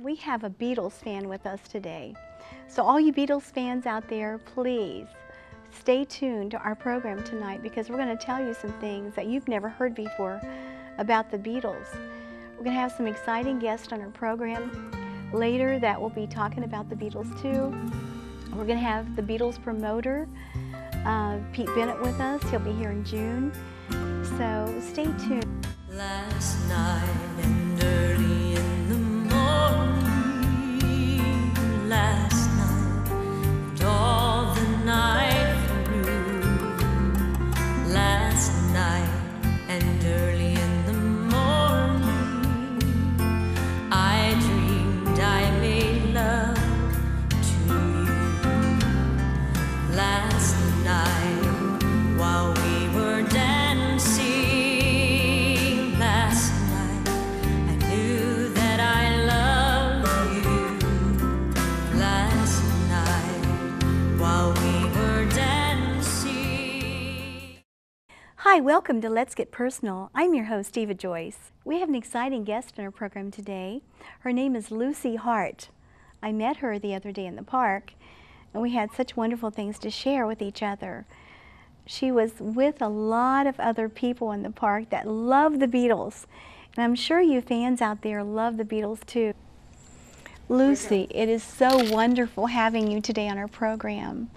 We have a Beatles fan with us today. So all you Beatles fans out there, please stay tuned to our program tonight because we're going to tell you some things that you've never heard before about the Beatles. We're going to have some exciting guests on our program later that will be talking about the Beatles too. We're going to have the Beatles promoter, uh, Pete Bennett, with us. He'll be here in June. So stay tuned. Last night welcome to Let's Get Personal. I'm your host, Eva Joyce. We have an exciting guest in our program today. Her name is Lucy Hart. I met her the other day in the park, and we had such wonderful things to share with each other. She was with a lot of other people in the park that love the Beatles, and I'm sure you fans out there love the Beatles too. Lucy, it is so wonderful having you today on our program.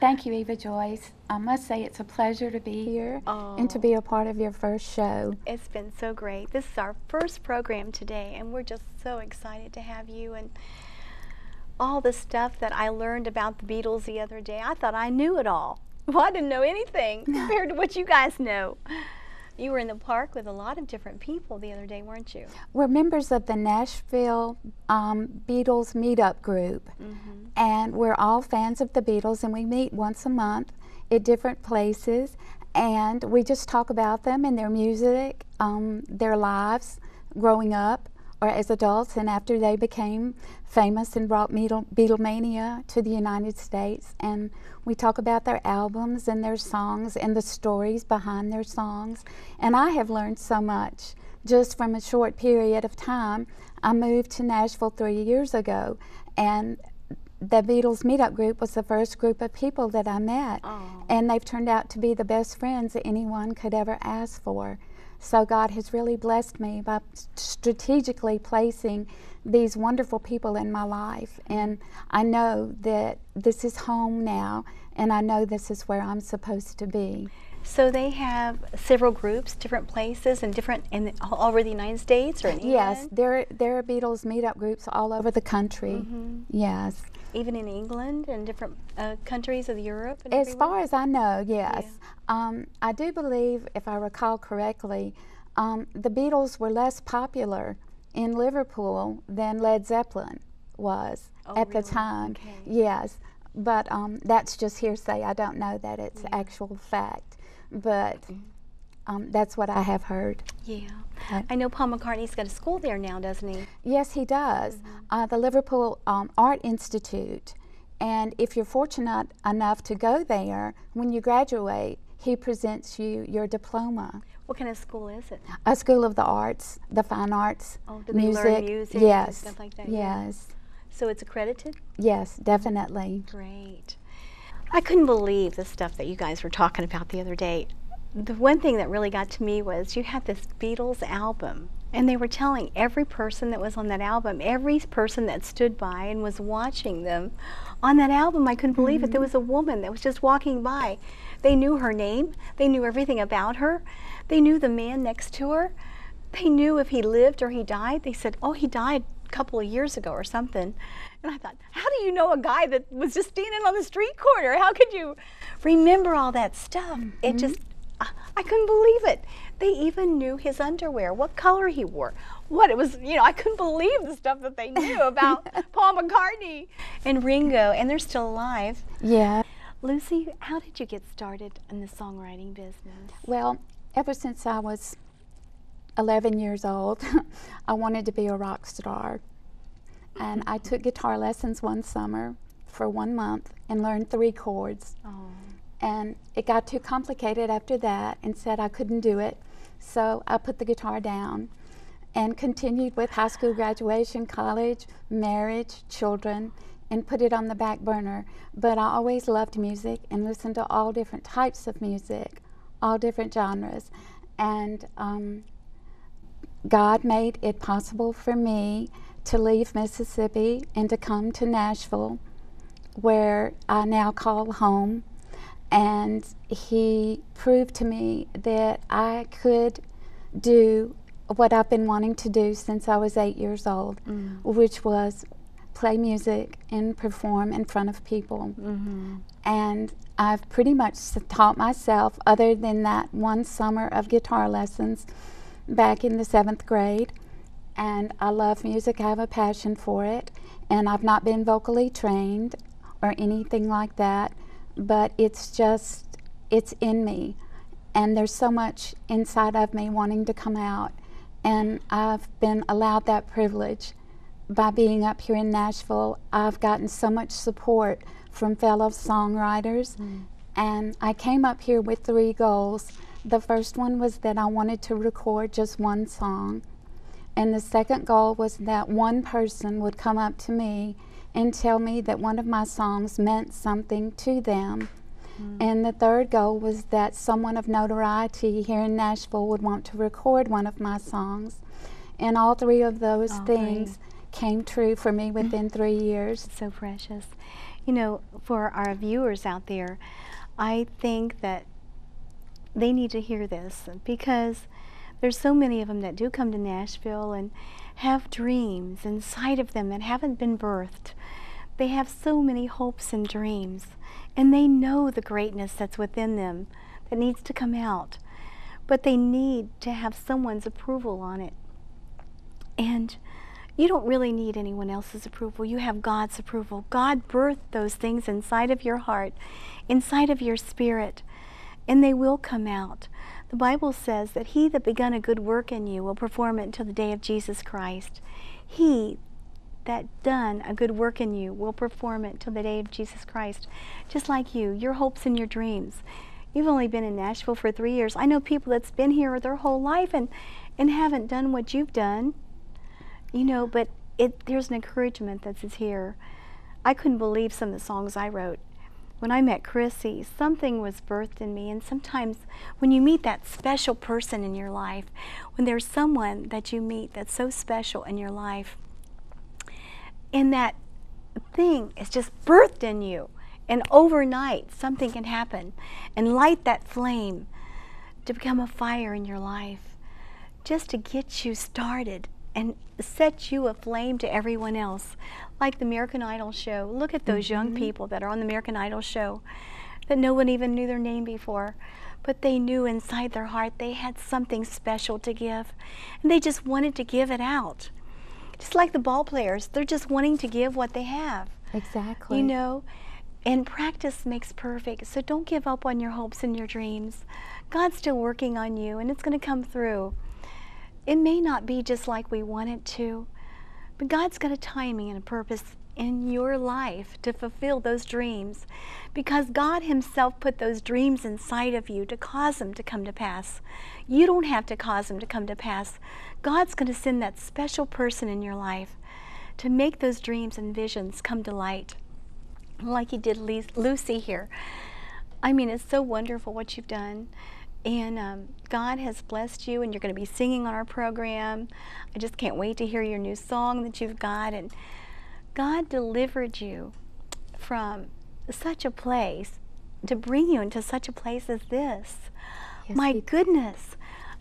Thank you, Eva Joyce. I must say it's a pleasure to be here and to be a part of your first show. It's been so great. This is our first program today, and we're just so excited to have you and all the stuff that I learned about the Beatles the other day. I thought I knew it all. Well, I didn't know anything compared to what you guys know. You were in the park with a lot of different people the other day, weren't you? We're members of the Nashville um, Beatles meetup group, and we're all fans of the Beatles, and we meet once a month at different places, and we just talk about them and their music, um, their lives growing up or as adults, and after they became famous and brought Beatle, Beatlemania to the United States, and we talk about their albums and their songs and the stories behind their songs, and I have learned so much just from a short period of time. I moved to Nashville three years ago, and the Beatles meetup group was the first group of people that I met, Oh. and they've turned out to be the best friends that anyone could ever ask for. So God has really blessed me by strategically placing these wonderful people in my life, and I know that this is home now, and I know this is where I'm supposed to be. So they have several groups, different places, and different, and all over the United States or in Yes, there there are Beatles meetup groups all over the country. Mm-hmm. Yes. Even in England and different uh, countries of Europe. And As everywhere? far as I know, yes. Um, I do believe, if I recall correctly, um, the Beatles were less popular in Liverpool than Led Zeppelin was Oh, at the time. Okay. Yes, but um, that's just hearsay. I don't know that it's actual fact, but um, that's what I have heard. Yeah. I know Paul McCartney's got a school there now, doesn't he? Yes, he does. Mm-hmm. Uh, the Liverpool um, Art Institute. And if you're fortunate enough to go there, when you graduate, he presents you your diploma. What kind of school is it? A School of the Arts, the Fine Arts, Oh, do they music. learn music yes. stuff like that? Yeah. Yes. So it's accredited? Yes, definitely. Great. I couldn't believe the stuff that you guys were talking about the other day. The one thing that really got to me was you had this Beatles album, and they were telling every person that was on that album, every person that stood by and was watching them on that album. I couldn't believe it. There mm-hmm. was a woman that was just walking by. They knew her name, they knew everything about her, they knew the man next to her, they knew if he lived or he died. They said, Oh, he died a couple of years ago or something. And I thought, how do you know a guy that was just standing on the street corner? How could you remember all that stuff? It mm-hmm. just, I, couldn't believe it. They even knew his underwear, what color he wore, what it was. You know, I couldn't believe the stuff that they knew about Paul McCartney and Ringo, and they're still alive. Yeah. Lucy, how did you get started in the songwriting business? Well, ever since I was 11 years old, I wanted to be a rock star. And I took guitar lessons one summer for one month and learned three chords. Oh, And it got too complicated after that and said I couldn't do it. So I put the guitar down. and continued with high school graduation, college, marriage, children, and put it on the back burner. But I always loved music and listened to all different types of music, all different genres. And um, God made it possible for me to leave Mississippi and to come to Nashville, where I now call home. And He proved to me that I could do what I've been wanting to do since I was eight years old, Mm. which was play music and perform in front of people. Mm-hmm. And I've pretty much taught myself, other than that one summer of guitar lessons back in the seventh grade. And I love music, I have a passion for it. And I've not been vocally trained or anything like that, but it's just, it's in me. And there's so much inside of me wanting to come out. And I've been allowed that privilege by being up here in Nashville, I've gotten so much support from fellow songwriters. Mm. And I came up here with three goals. The first one was that I wanted to record just one song. And the second goal was that one person would come up to me and tell me that one of my songs meant something to them. Mm. And the third goal was that someone of notoriety here in Nashville would want to record one of my songs. And all three of those Oh, things came true for me mm. within three years. so precious. You know, for our viewers out there, I think that they need to hear this because there's so many of them that do come to Nashville and have dreams inside of them that haven't been birthed. They have so many hopes and dreams, and they know the greatness that's within them that needs to come out. But they need to have someone's approval on it. And you don't really need anyone else's approval. You have God's approval. God birthed those things inside of your heart, inside of your spirit, and they will come out. The Bible says that he that begun a good work in you will perform it until the day of Jesus Christ. He that done a good work in you will perform it till the day of Jesus Christ. Just like you, your hopes and your dreams. You've only been in Nashville for three years. I know people that's been here their whole life and, and haven't done what you've done. You know, but it there's an encouragement that is here. I couldn't believe some of the songs I wrote. When I met Chrissy, something was birthed in me. And sometimes when you meet that special person in your life, when there's someone that you meet that's so special in your life, and that thing is just birthed in you, and overnight something can happen and light that flame to become a fire in your life, just to get you started and set you aflame to everyone else. Like the American Idol show. Look at those young mm-hmm. people that are on the American Idol show that no one even knew their name before. But they knew inside their heart they had something special to give. And they just wanted to give it out. Just like the ball players, they're just wanting to give what they have. Exactly. You know, and practice makes perfect. So don't give up on your hopes and your dreams. God's still working on you, and it's going to come through. It may not be just like we want it to, but God's got a timing and a purpose in your life to fulfill those dreams because God Himself put those dreams inside of you to cause them to come to pass. You don't have to cause them to come to pass. God's going to send that special person in your life to make those dreams and visions come to light, like He did Lucy here. I mean, it's so wonderful what you've done. And um, God has blessed you, and you're going to be singing on our program. I just can't wait to hear your new song that you've got. And God delivered you from such a place to bring you into such a place as this. Yes, My goodness.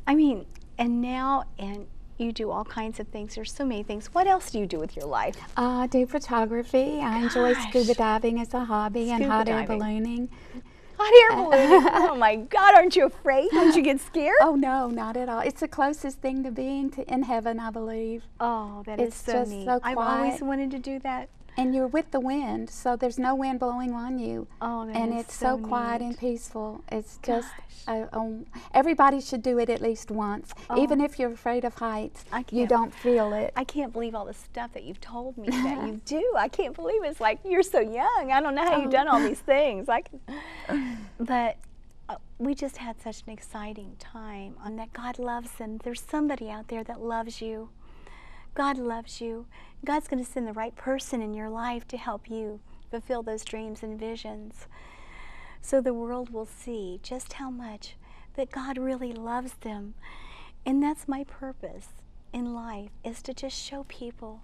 I mean, and now, and you do all kinds of things. There's so many things. What else do you do with your life? I do photography. I enjoy scuba diving as a hobby and Scuba hot air diving. ballooning. Hot air ballooning. oh my God, aren't you afraid? Don't you get scared? Oh no, not at all. It's the closest thing to being to, in heaven, I believe. Oh, that is It's so just neat. so I've always wanted to do that. And you're with the wind, so there's no wind blowing on you. Oh, and it's so, so quiet and peaceful. It's just, Gosh. uh, um, everybody should do it at least once. Even if you're afraid of heights, I you don't feel it. I can't believe all the stuff that you've told me that you do. I can't believe it's like you're so young. I don't know how you've done all these things. I can, but uh, we just had such an exciting time on that God loves and There's somebody out there that loves you. God loves you. God's going to send the right person in your life to help you fulfill those dreams and visions. So the world will see just how much that God really loves them. And that's my purpose in life is to just show people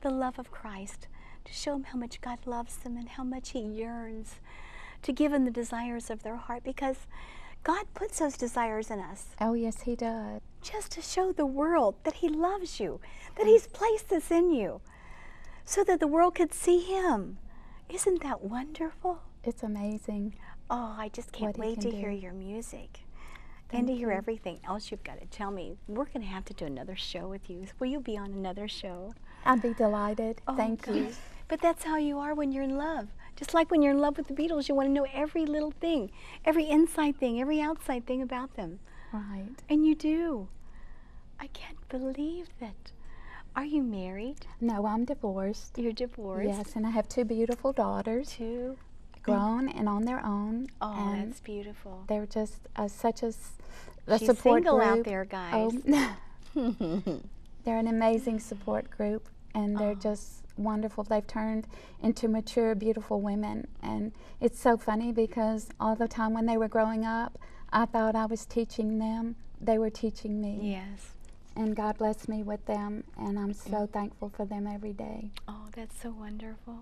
the love of Christ, to show them how much God loves them and how much he yearns to give them the desires of their heart because God puts those desires in us Oh, yes, He does. just to show the world that He loves you, that mm. He's placed this in you, so that the world could see Him. Isn't that wonderful? It's amazing. Oh, I just can't wait can to hear your music and to hear you. everything else you've got to tell me. We're going to have to do another show with you. Will you be on another show? I'd be delighted. Oh, Thank you. But that's how you are when you're in love. Just like when you're in love with the Beatles, you want to know every little thing, every inside thing, every outside thing about them. Right. And you do. I can't believe that. Are you married? No, I'm divorced. You're divorced? Yes, and I have two beautiful daughters, Two? grown and on their own. Oh, that's beautiful. they're just uh, such a, a She's support single out group. there, guys. Oh, they're an amazing support group, and they're Oh. just wonderful. They've turned into mature, beautiful women, and it's so funny because all the time when they were growing up, I thought I was teaching them. They were teaching me, yes. and God blessed me with them, and I'm so mm. thankful for them every day. Oh, that's so wonderful.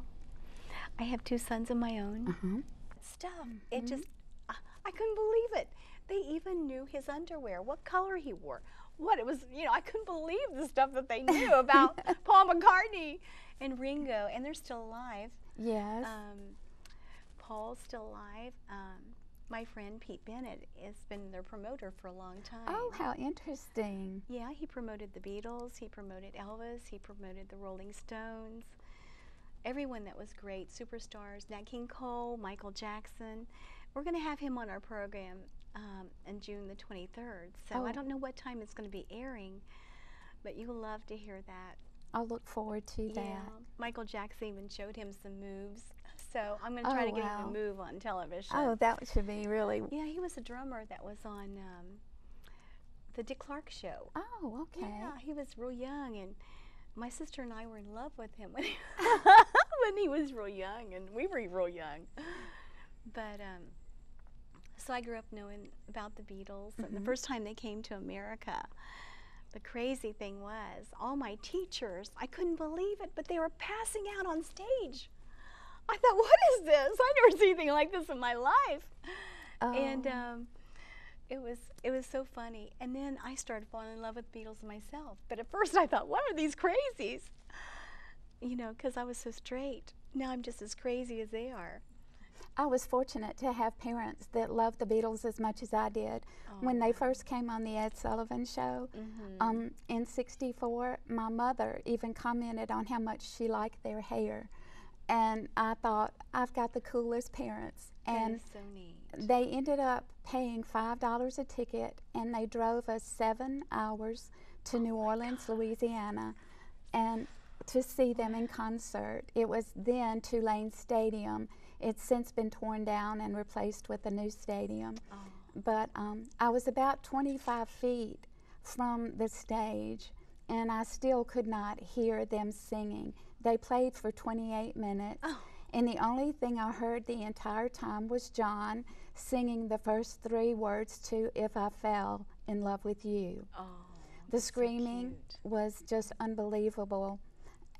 I have two sons of my own. Uh-huh. Stuff. It mm-hmm. just, I I couldn't believe it. They even knew his underwear, what color he wore, what it was. You know, I couldn't believe the stuff that they knew about Paul McCartney and Ringo, and they're still alive. Yes. Um, Paul's still alive. Um, my friend Pete Bennett has been their promoter for a long time. oh, how interesting. Yeah, he promoted the Beatles, he promoted Elvis, he promoted the Rolling Stones, everyone that was great, superstars, Nat King Cole, Michael Jackson. We're going to have him on our program um, on June the 23rd. So I Oh. don't know what time it's going to be airing, but you'll love to hear that. I'll look forward to that. Michael Jackson even showed him some moves. So I'm going to try Oh, to get him wow. to move on television. Oh, that should be really. Yeah, he was a drummer that was on um, the Dick Clark show. Oh, okay. Yeah, he was real young, and my sister and I were in love with him when he, when he was real young, and we were real young. But um, so I grew up knowing about the Beatles, and the first time they came to America. The crazy thing was, all my teachers, I couldn't believe it, but they were passing out on stage. I thought, what is this? I've never seen anything like this in my life. And Oh. um, it was it was so funny. And then I started falling in love with Beatles myself. But at first I thought, what are these crazies? You know, because I was so straight. Now I'm just as crazy as they are. I was fortunate to have parents that loved the Beatles as much as I did. When they first came on the Ed Sullivan Show um, in '64, my mother even commented on how much she liked their hair, and I thought I've got the coolest parents. And so they ended up paying five dollars a ticket, and they drove us seven hours to New Orleans, Louisiana, and to see them in concert. It was then Tulane Stadium. It's since been torn down and replaced with a new stadium. But um, I was about 25 feet from the stage, and I still could not hear them singing. They played for 28 minutes. And the only thing I heard the entire time was John singing the first three words to If I Fell in Love with You. Oh, The screaming cute. was just unbelievable.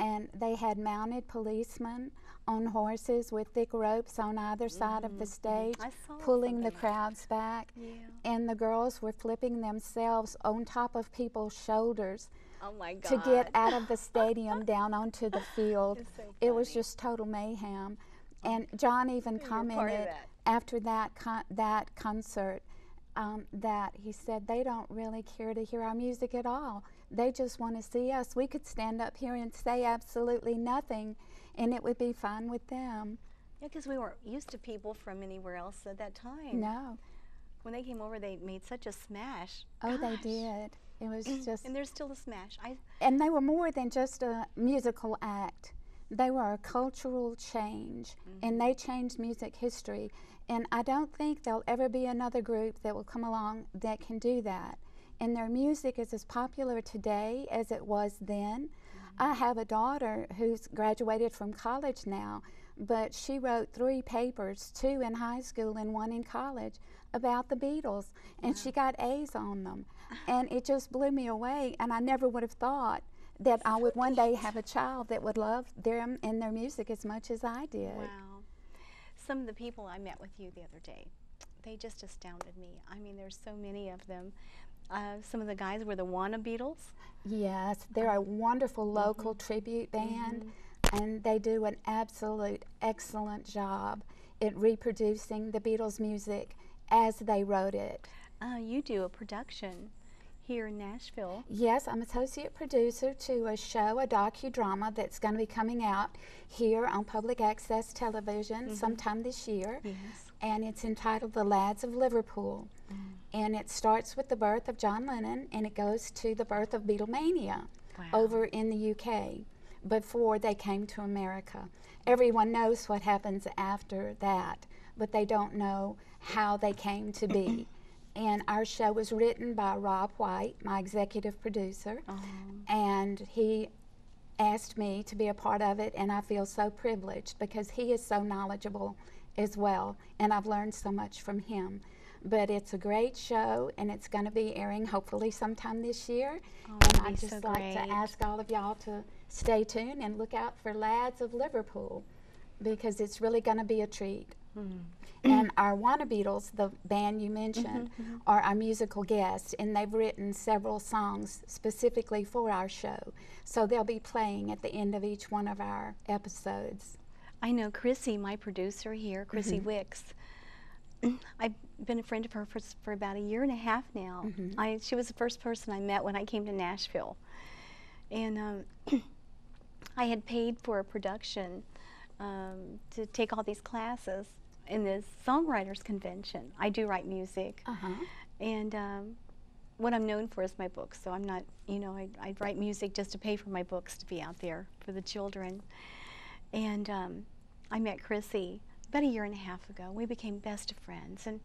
And they had mounted policemen on horses with thick ropes on either side of the stage, Mm-hmm. Saw pulling the crowds back. Yeah. And the girls were flipping themselves on top of people's shoulders oh to get out of the stadium down onto the field. So it was just total mayhem. And John even were part of commented that. after that con- that concert um, that he said they don't really care to hear our music at all. They just want to see us. We could stand up here and say absolutely nothing, and it would be fine with them. Yeah, because we weren't used to people from anywhere else at that time. No, When they came over, they made such a smash. oh, they did. It was just And there's still a smash. I and they were more than just a musical act. They were a cultural change, mm-hmm. and they changed music history. And I don't think there'll ever be another group that will come along that can do that. And their music is as popular today as it was then. Mm-hmm. I have a daughter who's graduated from college now, but she wrote three papers, two in high school and one in college, about the Beatles, and she got A's on them. And it just blew me away, and I never would have thought that I would one day have a child that would love them and their music as much as I did. Wow. Some of the people I met with you the other day, they just astounded me. I mean, there's so many of them. Uh, some of the guys were the WannaBeatles. Yes, they're a wonderful local tribute band, and they do an absolute excellent job at reproducing the Beatles music as they wrote it. Uh, you do a production here in Nashville. Yes, I'm associate producer to a show, a docudrama that's going to be coming out here on public access television sometime this year. Yes. And it's entitled The Lads of Liverpool. Mm. And it starts with the birth of John Lennon and it goes to the birth of Beatlemania Wow. over in the UK before they came to America. Everyone knows what happens after that, but they don't know how they came to be. and our show was written by Rob White, my executive producer, uh-huh. and he asked me to be a part of it, and I feel so privileged because he is so knowledgeable as well, and I've learned so much from him. But it's a great show, and it's going to be airing hopefully sometime this year. Oh, and I'd just so like great. to ask all of y'all to stay tuned and look out for Lads of Liverpool because it's really going to be a treat. Hmm. And our WannaBeatles, the band you mentioned, Mm-hmm, are our musical guests, and they've written several songs specifically for our show. So they'll be playing at the end of each one of our episodes. I know Chrissy, my producer here, Chrissy Wicks. I've been a friend of her for, for about a year and a half now. I, she was the first person I met when I came to Nashville. And um, I had paid for a production um, to take all these classes in this songwriters convention. I do write music. Uh-huh. And um, what I'm known for is my books. So I'm not, you know, I, I write music just to pay for my books to be out there for the children. And um, I met Chrissy about a year and a half ago. We became best of friends. And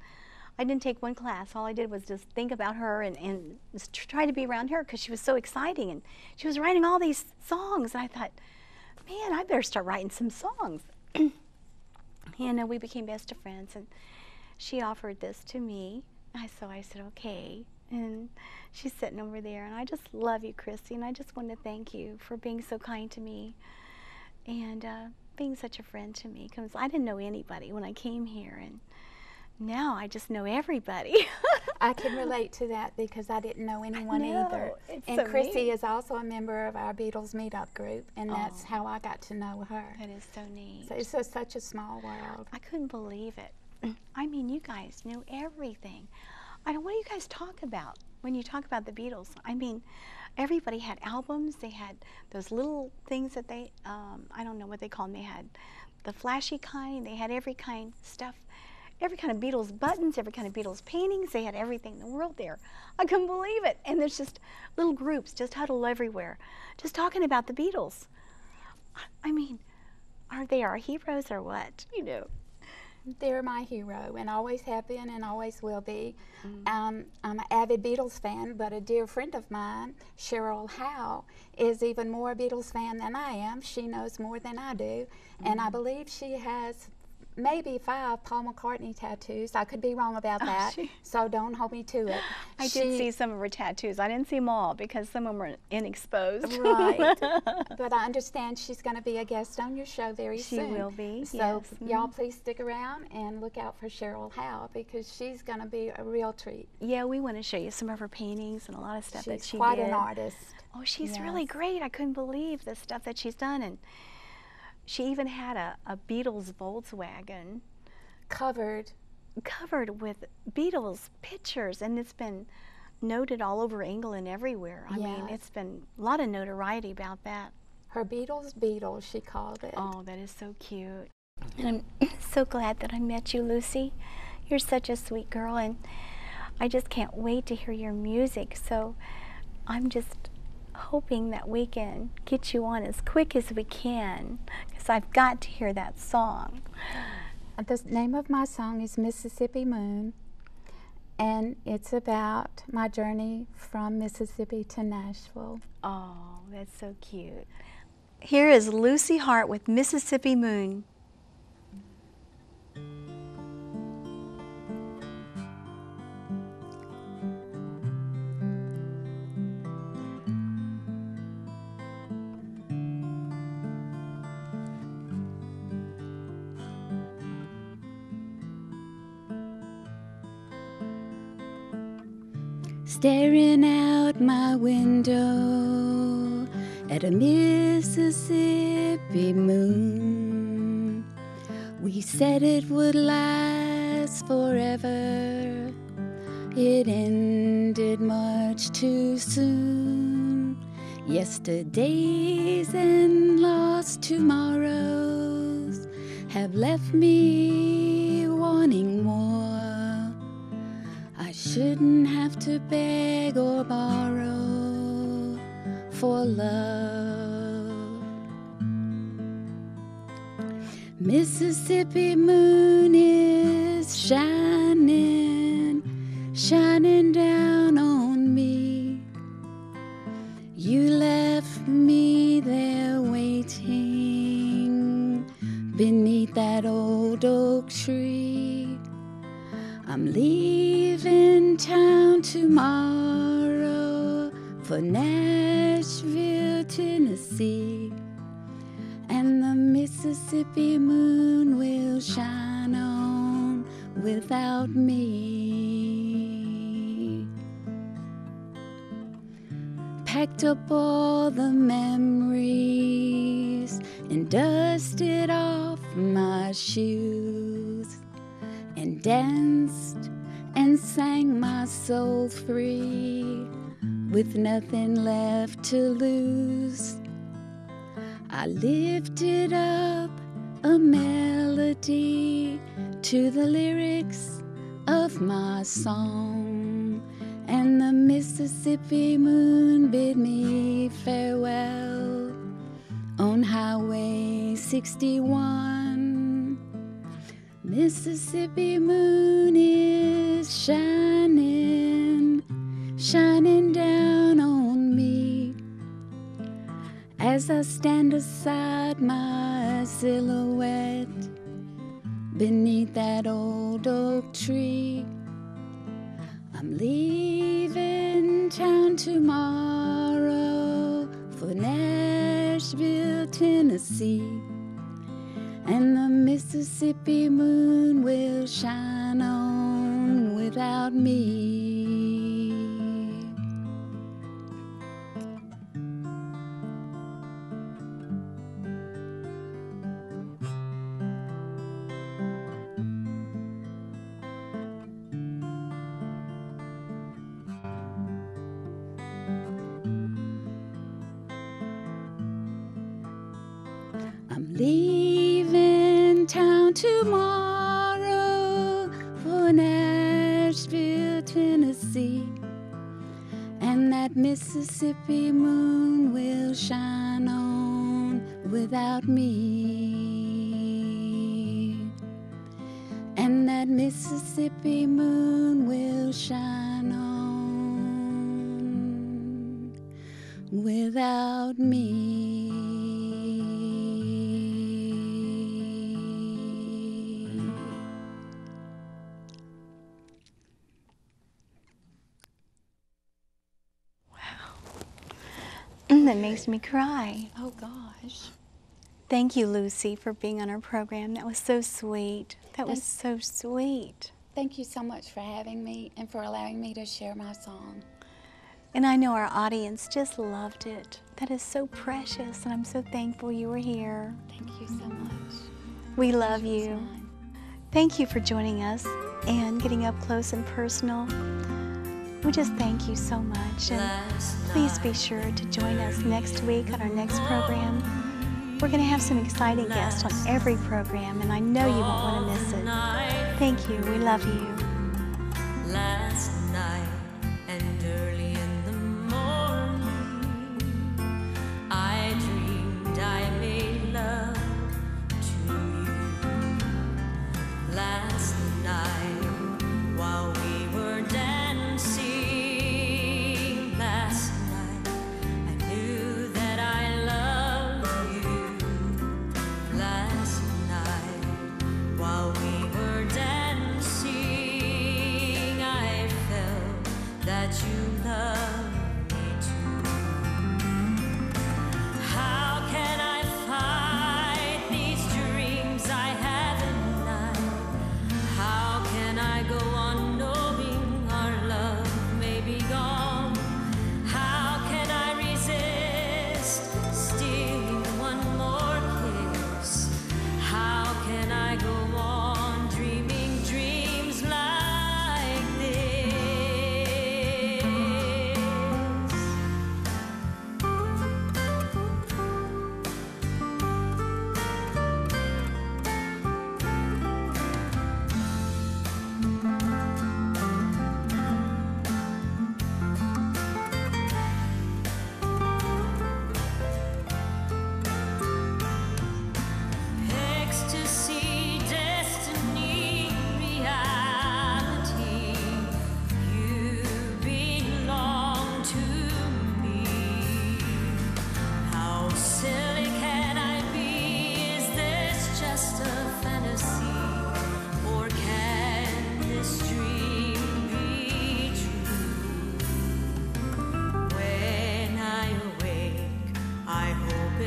I didn't take one class. All I did was just think about her and, and try to be around her because she was so exciting. And she was writing all these songs. And I thought, man, I better start writing some songs. and uh, we became best of friends. And she offered this to me. I so I said okay, and she's sitting over there, and I just love you, Christy, and I just want to thank you for being so kind to me, and uh, being such a friend to me. Because I didn't know anybody when I came here, and now I just know everybody. I can relate to that because I didn't know anyone know, either. it's and so Chrissy neat. is also a member of our Beatles meetup group, and that's Oh. how I got to know her. that is so neat. So it's just such a small world. I couldn't believe it. I mean, you guys know everything. I don't. What do you guys talk about when you talk about the Beatles? I mean, everybody had albums. They had those little things that they. Um, I don't know what they call them. They had the flashy kind. They had every kind stuff. Every kind of Beatles buttons, every kind of Beatles paintings, they had everything in the world there. I couldn't believe it. And there's just little groups just huddled everywhere, just talking about the Beatles. I- I mean, are they our heroes or what? You know. They're my hero and always have been and always will be. Mm-hmm. Um, I'm an avid Beatles fan, but a dear friend of mine, Cheryl Howe, is even more a Beatles fan than I am. She knows more than I do, and Mm-hmm. I believe she has maybe five Paul McCartney tattoos. I could be wrong about oh, that, she- so don't hold me to it. I She- did see some of her tattoos. I didn't see them all because some of them were inexposed. Right. but I understand she's going to be a guest on your show very soon. She will be, So yes. y'all mm-hmm. please stick around and look out for Cheryl Howe because she's going to be a real treat. yeah, we want to show you some of her paintings and a lot of stuff that she did. She's she quite an artist. Oh, she's really great. I couldn't believe the stuff that she's done. And she even had a, a Beatles Volkswagen Covered. covered with Beatles pictures, and it's been noted all over England everywhere. I mean, it's been a lot of notoriety about that. Her Beatles Beatles, she called it. Oh, that is so cute. And I'm so glad that I met you, Lucy. You're such a sweet girl, and I just can't wait to hear your music. So I'm just hoping that we can get you on as quick as we can, because I've got to hear that song. The name of my song is Mississippi Moon, and it's about my journey from Mississippi to Nashville. Oh, that's so cute. Here is Lucy Hart with Mississippi Moon. Staring out my window at a Mississippi moon. We said it would last forever. It ended much too soon. Yesterdays and lost tomorrows have left me shouldn't have to beg or borrow for love. Mississippi moon is shining, shining down tomorrow for Nashville, Tennessee. And the Mississippi moon will shine on without me. Packed up all the memories and dusted with nothing left to lose. I lifted up a melody to the lyrics of my song, and the Mississippi moon bid me farewell on Highway 61. Mississippi moon is shining, as I stand aside my silhouette beneath that old oak tree. I'm leaving town tomorrow for Nashville, Tennessee. And the Mississippi moon will shine on without me. Mississippi moon will shine on without me. And that Mississippi moon that makes me cry. Oh gosh. Thank you, Lucy, for being on our program. That was so sweet. That was so sweet. Thank you so much for having me and for allowing me to share my song. And I know our audience just loved it. That is so precious, and I'm so thankful you were here. Thank you so much. We love you. Thank you for joining us and getting up close and personal. We just thank you so much. And please be sure to join us next week on our next program. We're going to have some exciting guests on every program, and I know you won't want to miss it. Thank you. We love you.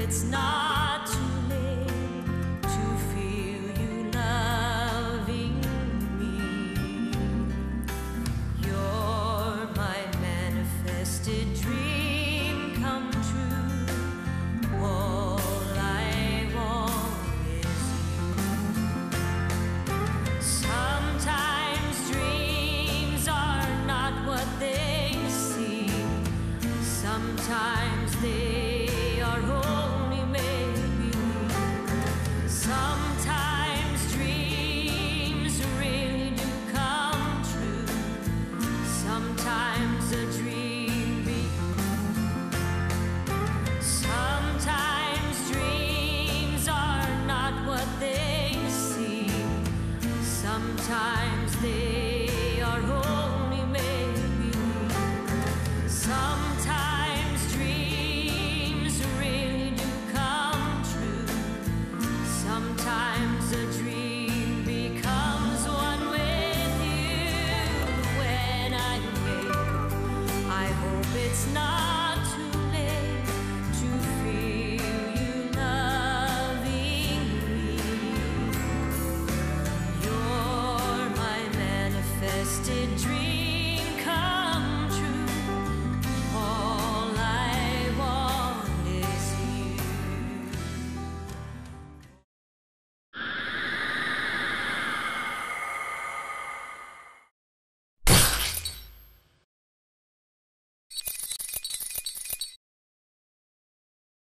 It's not Sometimes they are only made believe. Sometimes